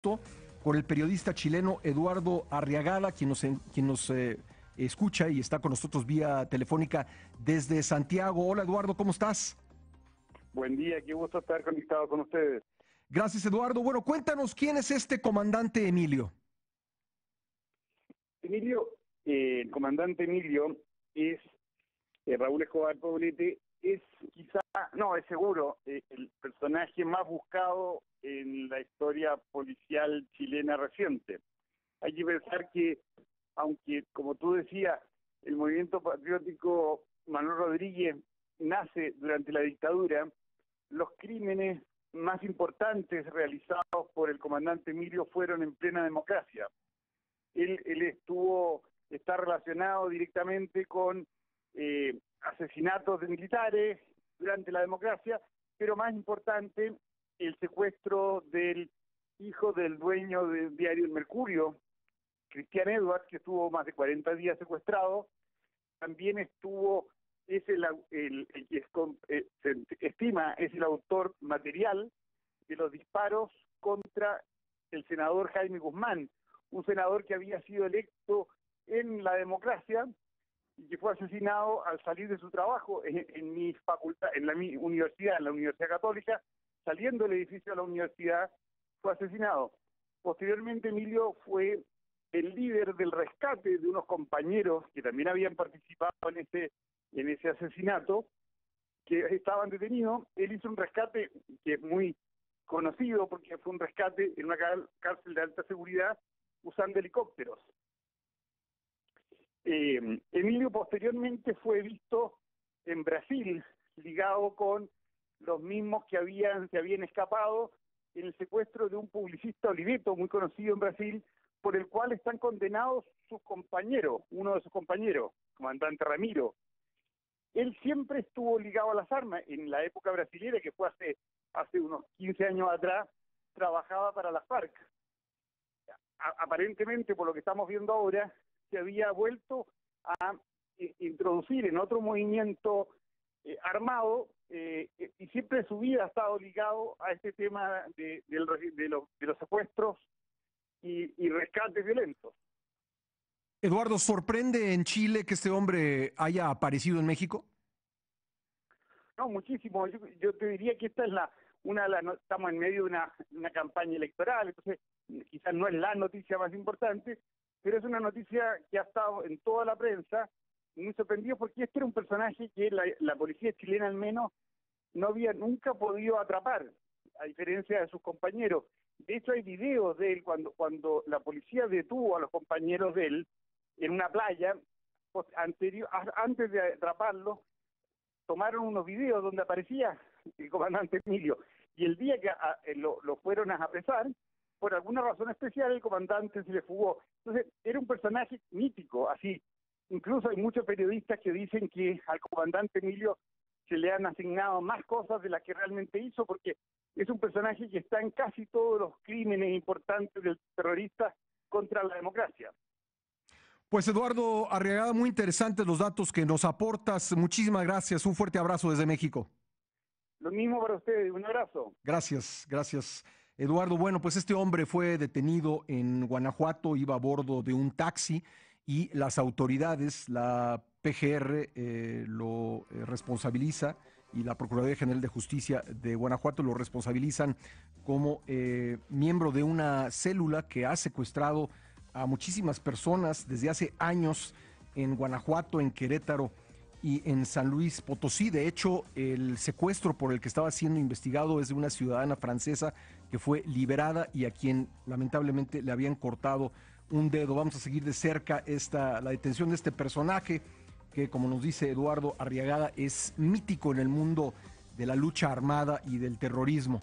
con el periodista chileno Eduardo Arriagada, quien nos, quien nos eh, escucha y está con nosotros vía telefónica desde Santiago. Hola Eduardo, ¿cómo estás? Buen día, qué gusto estar conectado con ustedes. Gracias Eduardo. Bueno, cuéntanos quién es este comandante Emilio. Emilio, eh, el comandante Emilio es eh, Raúl Escobar Poblete, es quizá, no, es seguro, eh, el personaje más buscado en la historia policial chilena reciente. Hay que pensar que, aunque, como tú decías, el movimiento patriótico Manuel Rodríguez nace durante la dictadura, los crímenes más importantes realizados por el comandante Emilio fueron en plena democracia. Él, él estuvo, está relacionado directamente con eh, asesinatos de militares durante la democracia, pero más importante, el secuestro del hijo del dueño del diario El Mercurio, Cristian Edwards, que estuvo más de 40 días secuestrado, también estuvo, es el, eh, se estima es el autor material de los disparos contra el senador Jaime Guzmán, un senador que había sido electo en la democracia y que fue asesinado al salir de su trabajo en, mi facultad, en la universidad, en la Universidad Católica, saliendo del edificio de la universidad, fue asesinado. Posteriormente Emilio fue el líder del rescate de unos compañeros que también habían participado en ese, en ese asesinato, que estaban detenidos. Él hizo un rescate que es muy conocido porque fue un rescate en una cárcel de alta seguridad usando helicópteros. Eh, Emilio posteriormente fue visto en Brasil, ligado con los mismos que habían, se habían escapado en el secuestro de un publicista Oliveto, muy conocido en Brasil, por el cual están condenados sus compañeros, uno de sus compañeros, comandante Ramiro. Él siempre estuvo ligado a las armas. En la época brasileña, que fue hace, hace unos 15 años atrás, trabajaba para la FARC. aparentemente, por lo que estamos viendo ahora, se había vuelto a eh, introducir en otro movimiento eh, armado eh, y siempre su vida ha estado ligado a este tema de, los, de los secuestros y, y rescates violentos. Eduardo, ¿sorprende en Chile que este hombre haya aparecido en México? No, muchísimo. Yo, te diría que esta es la una de las estamos en medio de una, una campaña electoral, entonces quizás no es la noticia más importante, pero es una noticia que ha estado en toda la prensa, muy sorprendido porque este era un personaje que la, policía chilena al menos no había nunca podido atrapar, a diferencia de sus compañeros. De hecho, hay videos de él cuando, cuando la policía detuvo a los compañeros de él en una playa, pues, antes de atraparlo, tomaron unos videos donde aparecía el comandante Emilio. Y el día que eh, lo, lo fueron a apresar, por alguna razón especial el comandante se le fugó. Entonces, era un personaje mítico, así. Incluso hay muchos periodistas que dicen que al comandante Emilio se le han asignado más cosas de las que realmente hizo, porque es un personaje que está en casi todos los crímenes importantes del terrorista contra la democracia. Pues Eduardo Arriagada, muy interesantes los datos que nos aportas. Muchísimas gracias. Un fuerte abrazo desde México. Lo mismo para ustedes. Un abrazo. Gracias, gracias. Eduardo, bueno, pues este hombre fue detenido en Guanajuato, iba a bordo de un taxi y las autoridades, la PGR, eh, lo eh, responsabiliza y la Procuraduría General de Justicia de Guanajuato lo responsabilizan como eh, miembro de una célula que ha secuestrado a muchísimas personas desde hace años en Guanajuato, en Querétaro y en San Luis Potosí. De hecho, el secuestro por el que estaba siendo investigado es de una ciudadana francesa que fue liberada y a quien lamentablemente le habían cortado un dedo. Vamos a seguir de cerca esta, la detención de este personaje que, como nos dice Eduardo Arriagada, es mítico en el mundo de la lucha armada y del terrorismo.